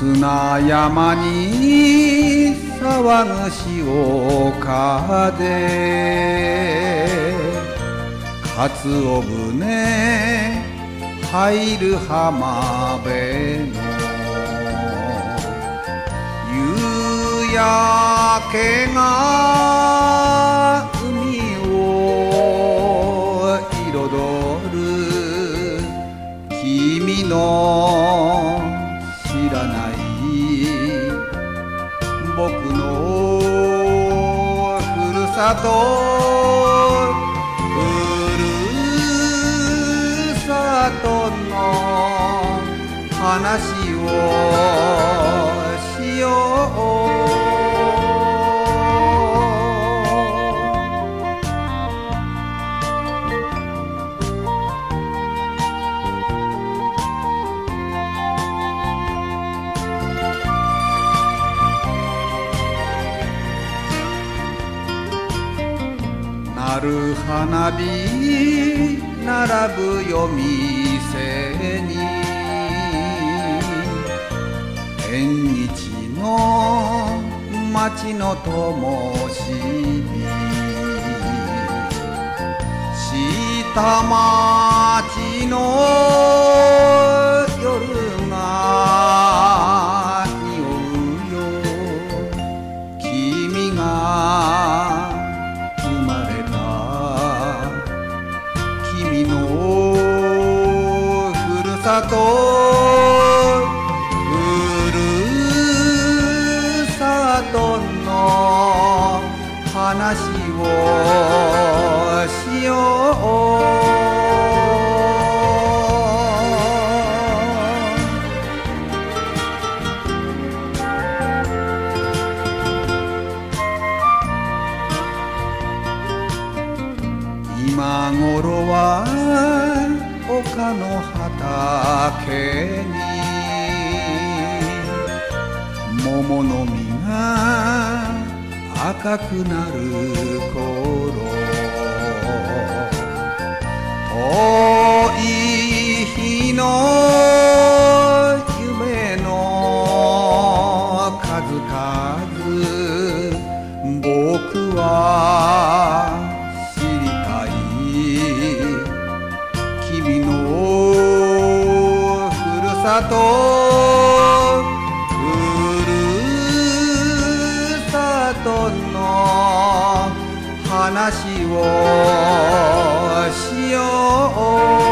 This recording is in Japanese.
船山に騒ぐ潮風かつお船入る浜辺の夕焼けが海を彩る君の僕のふるさとふるさとの話を。春花火並ぶ夜店に。縁日の街の灯火。下町のさとふるさとの話をしよう。今頃はかの畑に桃の実が赤くなる頃さとふるさとの話をしよう。